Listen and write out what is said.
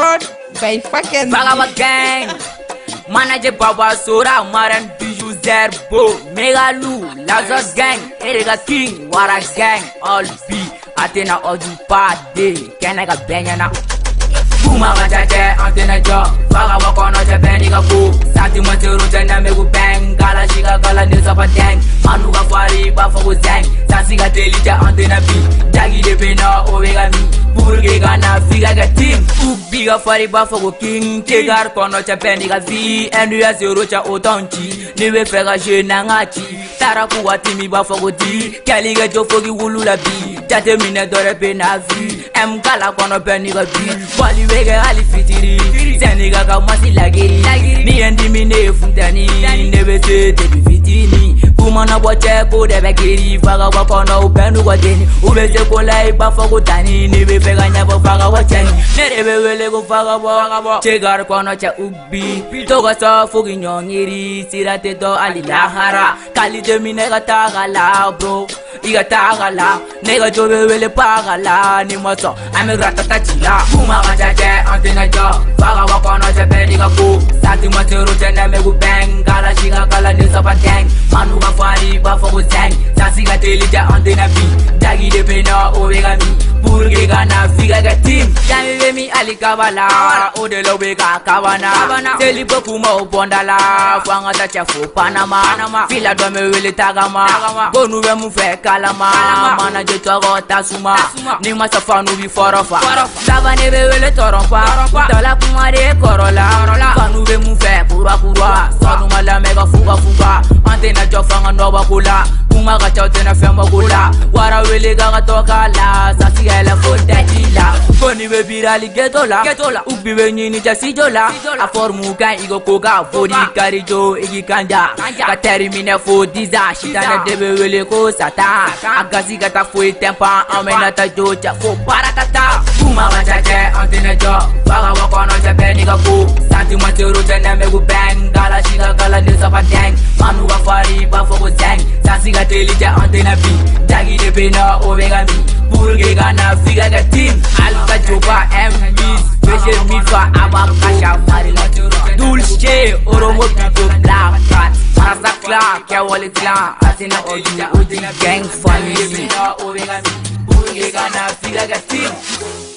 Lord, vai fucking. Vagaba gang. Manager Baba Sora Maran Bijou Zerbo Megalu Lazarus gang. Erega King Wara gang. All B Atena Odu Pade Kenega Benyana. Kuma Majaje Antena Jo. Vagaba Kono Jebeniga Ku Sati Matero Jana Megu Bang. Gala Shiga Gala Nilsa Dang Manuga Fari Bafago Zang. Sasiga Telija Antena B. Jagi Lebena Ovega Mi Burge gana figa ga team Ubiga fari bafo go king Kegar kono cha pendi ga vi Endu ya zero cha otanchi Niwe fega jena ngachi Tara kuwa timi bafo go di Kali ga jofo gi wulu la bi Jate mine dore pe na vi M kala kono pendi ga vi Bali wege ali fitiri. Zeni ga ka mwasi lagiri Ni endi mine funtani Nebe se te bi kumana bɔcɛ ko dɛ bɛ kiri faga wa kɔnɔ u bɛɛ n'u ka deni u bɛ se ko la i b'a fɔ ko tani ne bɛ fɛ ka ɲɛfɔ faga wa cɛni ne de bɛ wele ko faga bɔ faga bɔ cɛgari kɔnɔ cɛ u bi to ka sɔ fo k'i ɲɔngiri sira tɛ dɔ hali lahara kalite minɛ ka taa ka la bro. I ka taa ka la ne ka jo bɛ wele paga la ni ma sɔn an bɛ ratata ci la kuma ka ca cɛ an tɛna jɔ faga wa kɔnɔ cɛ bɛɛ n'i ka ko sati ma se ro cɛ nɛmɛ ko bɛn kala Jagi De Pena Ovega Mi Burge Gana Figa Ga Team Jami Vemi Ali Kabala Ode Lobe Ka Kabana Teli Bokuma Obondala Fwanga Tacha Fo Panama. Fila Dome Wele Tagama Gonu Be Mu Fe Kalama. Mana Je Togo Tasuma Ni Masa Fanu Bi Forofa Saba Ne Be Wele Torompa Tala Kuma De Fanga Noba Kula Kuma Ka Chao Tena Femba Kula Wara Wele Ga Ka Toka La Sasi Ele Fo Daji La Koni Be Birali Geto La Ubi Be Nyini Jasi Jola A Formu Kan Igo Koga Fodi Kari Jo Igi Kanja. Ka termine Fo Diza. Shitana Debe Wele Ko Sata. Agasi Gata Fo Tempa Amena Ta Jo Cha Fo Paratata Kuma Machache Antene Jo Faga Wakono Chepe Niga Ku Santi Matero Jene Megu Bang Gala Shiga Gala Nilsa Dang Manu Ka Fari Bafogo Zang Sasi Ga Telija Antena B Jagi De Pena Ovega Mi Burge Gana Figa Ga Team. Alka Joba MBs Beshe Mifa Abam Kasha Marila Dulce Oromo Pico Black Cat Rasa Clan Kewali Clan Asina Oji Oji Gang Family Ga Team